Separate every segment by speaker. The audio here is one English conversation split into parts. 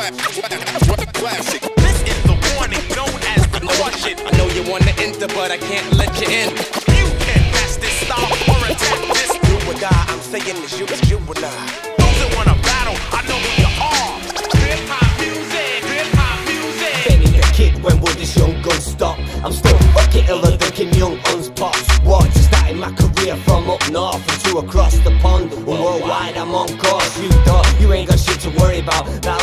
Speaker 1: This is the warning known as the caution.
Speaker 2: I know you wanna enter, but I can't let you in.
Speaker 1: You can pass this style or attack this.
Speaker 3: You or die, I'm saying it's you, it's you or die.
Speaker 1: Those that wanna battle, I know who you are. Hip hop music, hip hop music.
Speaker 4: Benny the kid, when will this young gun stop? I'm still fucking iller than Kim Jong Un's pops. Watch, starting my career from up north and to across the pond. Worldwide, I'm on course. You thought you ain't got shit to worry about. That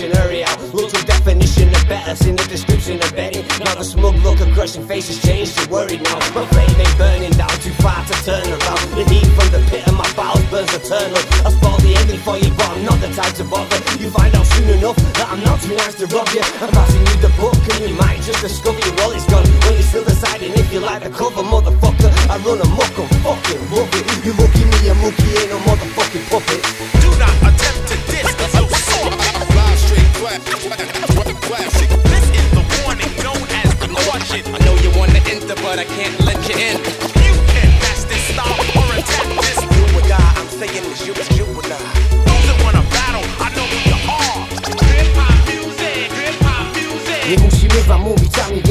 Speaker 4: dictionary out. Look of definition of better, in the description of Betty. Now the smug look across your face has changed to worried now. My flame ain't burning down too far to turn around. The heat from the pit of my bowels burns eternal. I spoiled the ending for you, but I'm not the type to bother. You find out soon enough that I'm not too nice to rob you. I'm passing you the book and you might just discover your wallet's gone. When you're still deciding if you like the cover, motherfucker. I run amok,
Speaker 2: but I can't let you in.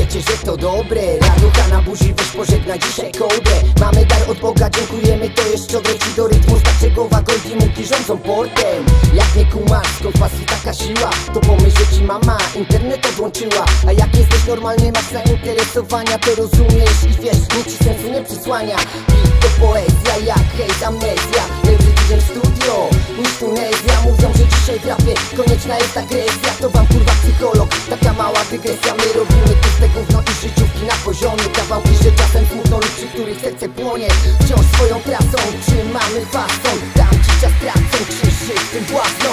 Speaker 4: Wiecie, że to dobre. Raducha na buzi, weź pożegnaj dzisiaj kołdę. Mamy dar od Boga, dziękujemy, to jeszcze odleci do rytmu. Starczy głowa goldzi muki rządzą portem? Jak nie kumasz, skąd pasji taka siła? To pomyśl, ci mama internet odłączyła. A jak jesteś normalny, masz zainteresowania To rozumiesz i wiesz, nic ci sensu nie przysłania. Beat to poezja, jak hejt, amnezja. Tydzień studio niż Tunezja Mówią, że dzisiaj w rapie konieczna jest agresja. To wam kurwa psycholog, taka mała dygresja. My robimy tego gówno i życiówki na poziomie. Kawałki, że czasem smutno lub przy których serce płonie. Wciąż swoją pracą trzymamy fason Dam ci czas pracą, krzyży tym własną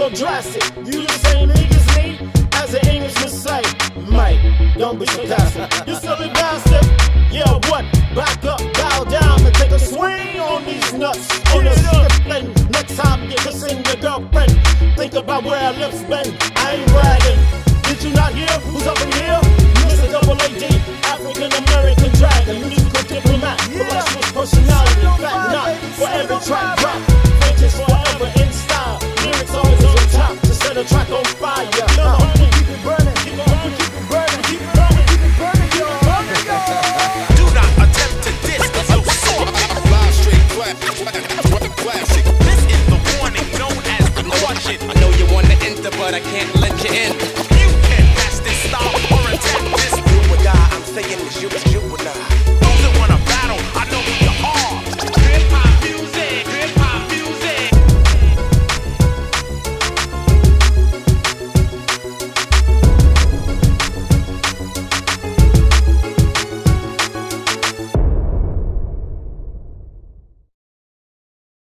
Speaker 5: so drastic. You the same league as me, as the Englishman say. Mate, don't be sarcastic. You silly bastard. Yeah, what? Back up, bow down, and take a swing on these nuts. On the. Next time you kissing your girlfriend, think about where her lips been. I can't let you in.